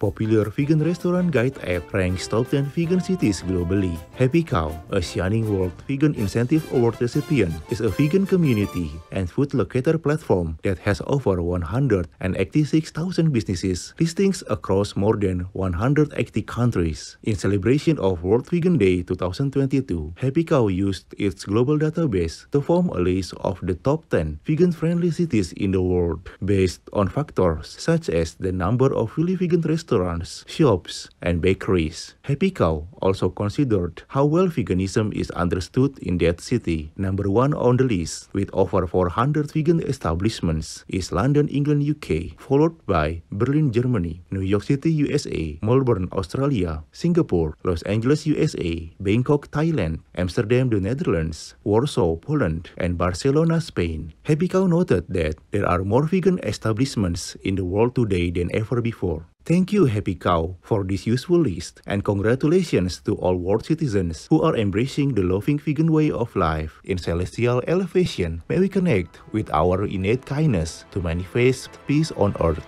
popular vegan restaurant guide app ranks top 10 vegan cities globally. Happy Cow, a Shining World Vegan Incentive Award recipient, is a vegan community and food locator platform that has over 186,000 businesses listings across more than 180 countries. In celebration of World Vegan Day 2022, Happy Cow used its global database to form a list of the top 10 vegan-friendly cities in the world based on factors such as the number of fully vegan restaurants, shops, and bakeries. Happy Cow also considered how well veganism is understood in that city. Number one on the list, with over 400 vegan establishments, is London, England, UK, followed by Berlin, Germany, New York City, USA, Melbourne, Australia, Singapore, Los Angeles, USA, Bangkok, Thailand, Amsterdam, the Netherlands, Warsaw, Poland, and Barcelona, Spain. Happy Cow noted that there are more vegan establishments in the world today than ever before. Thank you, Happy Cow, for this useful list, and congratulations to all world citizens who are embracing the loving vegan way of life. In celestial elevation, may we connect with our innate kindness to manifest peace on earth.